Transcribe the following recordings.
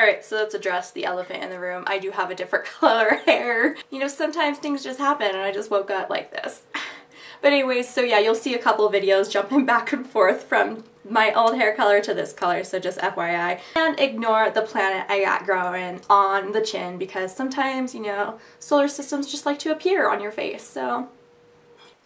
Alright, so let's address the elephant in the room. I do have a different color hair. You know, sometimes things just happen and I just woke up like this. But anyways, so yeah, you'll see a couple videos jumping back and forth from my old hair color to this color, so just FYI. And ignore the planet I got growing on the chin because sometimes, you know, solar systems just like to appear on your face, so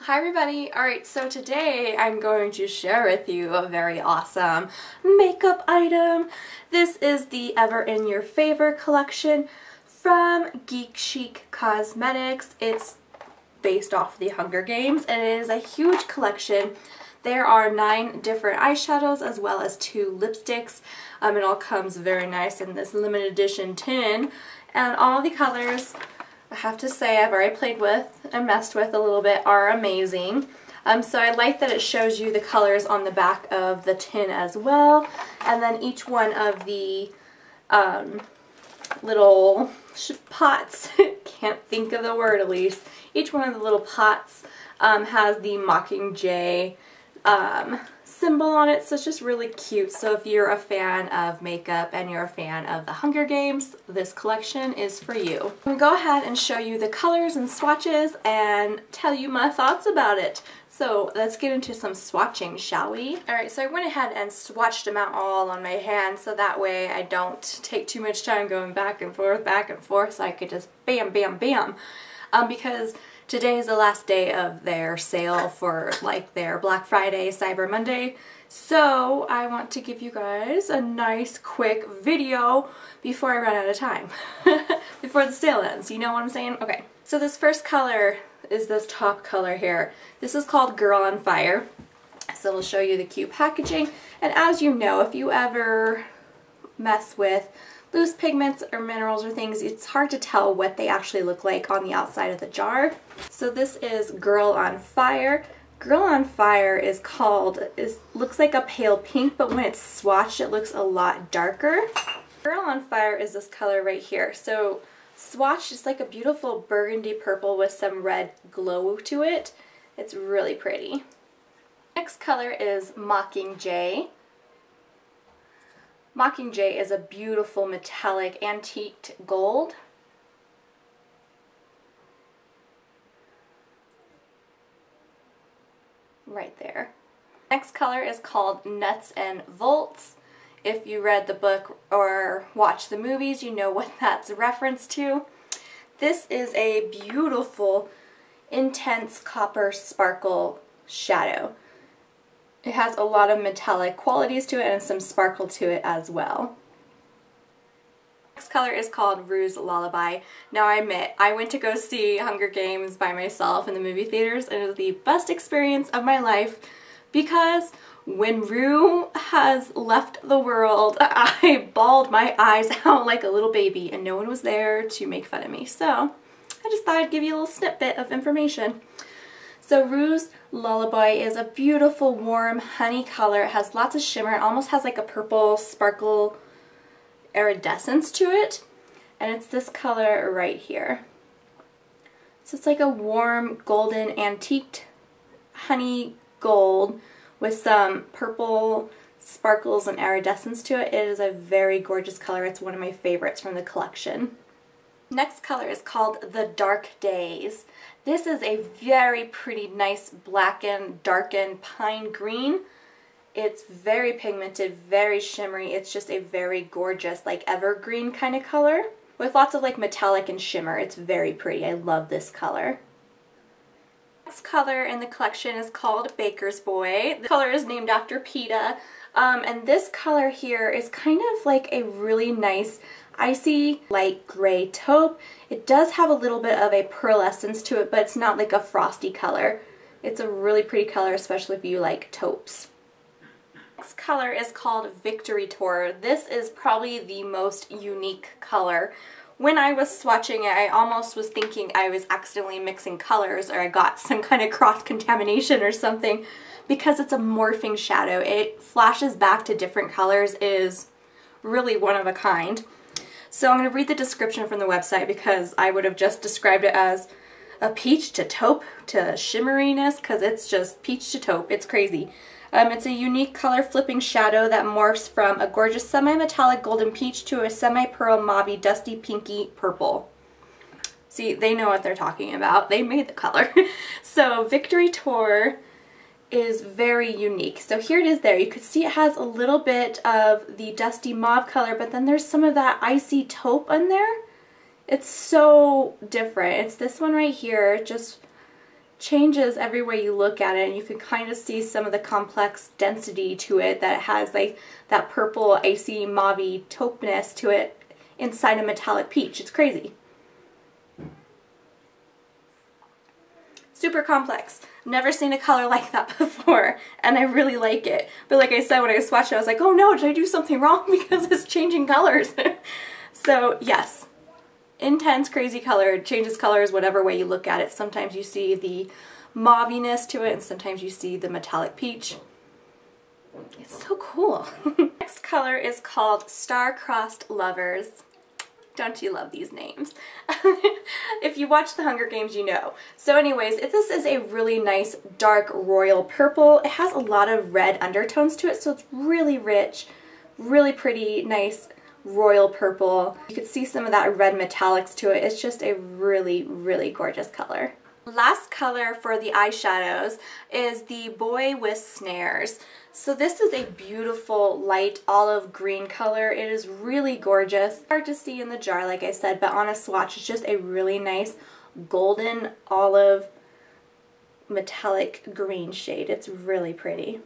Hi everybody! Alright, so today I'm going to share with you a very awesome makeup item. This is the Ever In Your Favor collection from Geek Chic Cosmetics. It's based off the Hunger Games and it is a huge collection. There are nine different eyeshadows as well as two lipsticks. Um, it all comes very nice in this limited edition tin and all the colors I have to say I've already played with and messed with a little bit are amazing. Um, so I like that it shows you the colors on the back of the tin as well. And then each one of the um, little pots, can't think of the word at least, each one of the little pots um, has the Mockingjay um, symbol on it, so it's just really cute. So if you're a fan of makeup and you're a fan of the Hunger Games, this collection is for you. I'm to go ahead and show you the colors and swatches and tell you my thoughts about it. So let's get into some swatching, shall we? Alright, so I went ahead and swatched them out all on my hand so that way I don't take too much time going back and forth, back and forth, so I could just bam, bam, bam. Um, because Today is the last day of their sale for like their Black Friday, Cyber Monday. So I want to give you guys a nice quick video before I run out of time. before the sale ends. You know what I'm saying? Okay. So this first color is this top color here. This is called Girl on Fire. So it'll show you the cute packaging. And as you know, if you ever mess with loose pigments or minerals or things, it's hard to tell what they actually look like on the outside of the jar. So this is Girl on Fire. Girl on Fire is called, is looks like a pale pink, but when it's swatched it looks a lot darker. Girl on Fire is this color right here. So swatched is like a beautiful burgundy purple with some red glow to it. It's really pretty. Next color is Mockingjay. Mockingjay is a beautiful metallic antiqued gold. Right there. Next color is called Nuts and Volts. If you read the book or watch the movies, you know what that's a reference to. This is a beautiful, intense copper sparkle shadow. It has a lot of metallic qualities to it and some sparkle to it as well. Next color is called Rue's Lullaby. Now I admit, I went to go see Hunger Games by myself in the movie theaters and it was the best experience of my life because when Rue has left the world, I bawled my eyes out like a little baby and no one was there to make fun of me. So I just thought I'd give you a little snippet of information. So Rue's Lullaby is a beautiful warm honey color. It has lots of shimmer. It almost has like a purple sparkle iridescence to it. And it's this color right here. So it's like a warm golden antiqued honey gold with some purple sparkles and iridescence to it. It is a very gorgeous color. It's one of my favorites from the collection. Next color is called The Dark Days. This is a very pretty, nice blackened, darkened pine green. It's very pigmented, very shimmery. It's just a very gorgeous, like evergreen kind of color with lots of like metallic and shimmer. It's very pretty. I love this color. Next color in the collection is called Baker's Boy. The color is named after Peeta. Um, and this color here is kind of like a really nice icy light gray taupe. It does have a little bit of a pearlescence to it, but it's not like a frosty color. It's a really pretty color, especially if you like taupes. Next color is called Victory Tour. This is probably the most unique color. When I was swatching it, I almost was thinking I was accidentally mixing colors or I got some kind of cross-contamination or something because it's a morphing shadow. It flashes back to different colors. Is really one of a kind. So I'm going to read the description from the website because I would have just described it as a peach to taupe to shimmeriness because it's just peach to taupe. It's crazy. Um, it's a unique color flipping shadow that morphs from a gorgeous semi-metallic golden peach to a semi-pearl mauve dusty pinky purple. See, they know what they're talking about. They made the color. so Victory Tour is very unique. So here it is there. You could see it has a little bit of the dusty mauve color, but then there's some of that icy taupe on there. It's so different. It's this one right here. It just changes every way you look at it and you can kind of see some of the complex density to it that has like that purple icy mauve taupeness to it inside a metallic peach. It's crazy. Super complex. Never seen a color like that before, and I really like it. But like I said, when I swatched it, I was like, oh no, did I do something wrong because it's changing colors? so yes, intense, crazy color, changes colors whatever way you look at it. Sometimes you see the mauviness to it, and sometimes you see the metallic peach. It's so cool. Next color is called Star-Crossed Lovers. Don't you love these names? if you watch the Hunger Games, you know. So anyways, this is a really nice dark royal purple. It has a lot of red undertones to it, so it's really rich, really pretty, nice royal purple. You could see some of that red metallics to it. It's just a really, really gorgeous color. Last color for the eyeshadows is the Boy with Snares. So this is a beautiful light olive green color. It is really gorgeous. Hard to see in the jar like I said, but on a swatch it's just a really nice golden olive metallic green shade. It's really pretty.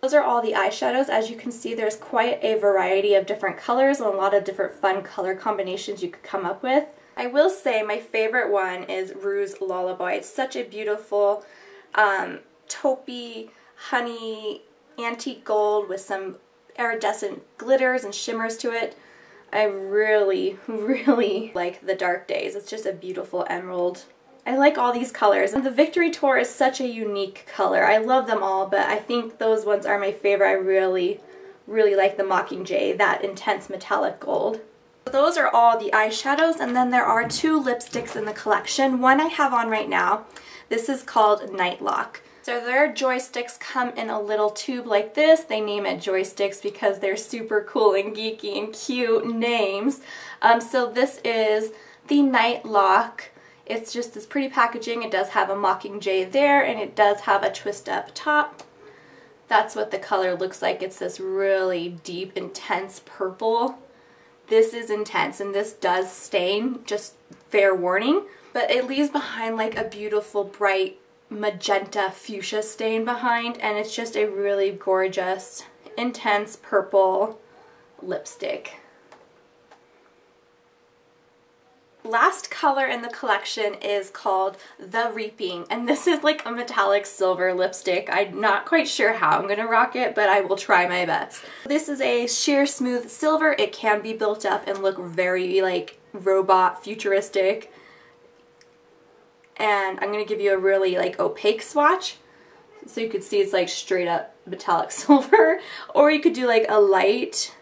Those are all the eyeshadows. As you can see, there's quite a variety of different colors and a lot of different fun color combinations you could come up with. I will say my favorite one is Rue's Lullaby. It's such a beautiful um, taupey, honey, antique gold with some iridescent glitters and shimmers to it. I really, really like the Dark Days. It's just a beautiful emerald. I like all these colors. And the Victory Tour is such a unique color. I love them all, but I think those ones are my favorite. I really, really like the Mockingjay, that intense metallic gold. Those are all the eyeshadows and then there are two lipsticks in the collection. One I have on right now. This is called Nightlock. So their joysticks come in a little tube like this. They name it joysticks because they're super cool and geeky and cute names. Um, so this is the Nightlock. It's just this pretty packaging. It does have a Mockingjay there and it does have a twist up top. That's what the color looks like. It's this really deep, intense purple. This is intense and this does stain, just fair warning, but it leaves behind like a beautiful bright magenta fuchsia stain behind and it's just a really gorgeous, intense purple lipstick. Last color in the collection is called The Reaping, and this is like a metallic silver lipstick. I'm not quite sure how I'm gonna rock it, but I will try my best. This is a sheer smooth silver. It can be built up and look very like robot futuristic. And I'm gonna give you a really like opaque swatch. So you could see it's like straight up metallic silver. Or you could do like a light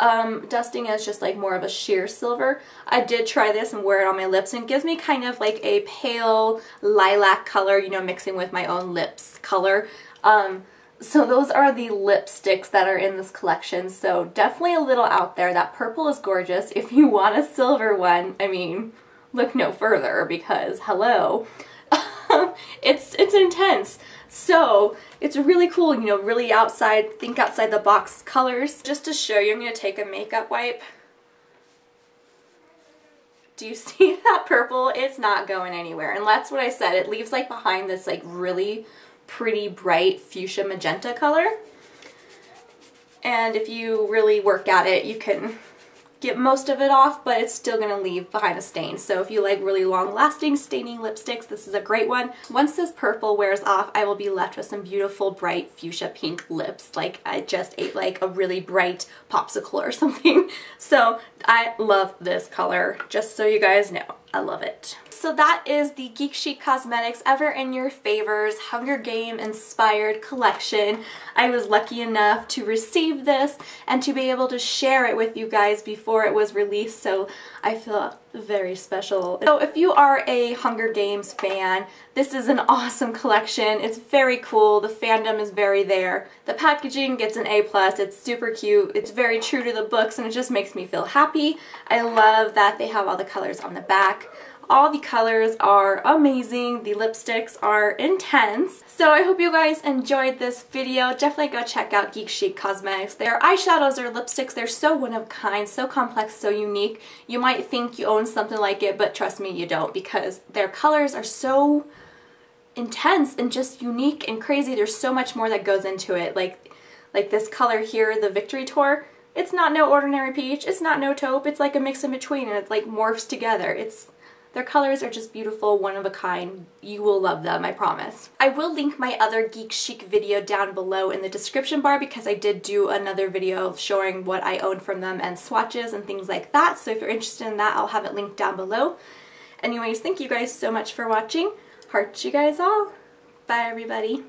um, dusting as just like more of a sheer silver. I did try this and wear it on my lips and it gives me kind of like a pale lilac color, you know, mixing with my own lips color. Um, so those are the lipsticks that are in this collection. So definitely a little out there. That purple is gorgeous. If you want a silver one, I mean, look no further because hello. it's, it's intense. So it's really cool, you know, really outside, think outside the box colors. Just to show you, I'm going to take a makeup wipe. Do you see that purple? It's not going anywhere. And that's what I said. It leaves like behind this like really pretty bright fuchsia magenta color. And if you really work at it, you can get most of it off, but it's still to leave behind a stain. So if you like really long lasting staining lipsticks, this is a great one. Once this purple wears off, I will be left with some beautiful bright fuchsia pink lips. Like I just ate like a really bright popsicle or something. So I love this color, just so you guys know. I love it. So that is the Geek Chic Cosmetics Ever in Your Favors Hunger Game inspired collection. I was lucky enough to receive this and to be able to share it with you guys before it was released so I feel very special. So if you are a Hunger Games fan, this is an awesome collection. It's very cool. The fandom is very there. The packaging gets an A+. plus. It's super cute. It's very true to the books and it just makes me feel happy. I love that they have all the colors on the back. All the colors are amazing. The lipsticks are intense. So I hope you guys enjoyed this video. Definitely go check out Geek Chic Cosmetics. Their eyeshadows or lipsticks, they're so one of kind, so complex, so unique. You might think you own something like it, but trust me, you don't because their colors are so intense and just unique and crazy. There's so much more that goes into it. Like, like this color here, the Victory Tour, it's not no ordinary peach, it's not no taupe, it's like a mix in between and it like morphs together. It's their colors are just beautiful, one of a kind. You will love them, I promise. I will link my other Geek Chic video down below in the description bar because I did do another video showing what I own from them and swatches and things like that. So if you're interested in that, I'll have it linked down below. Anyways, thank you guys so much for watching. Heart you guys all. Bye everybody.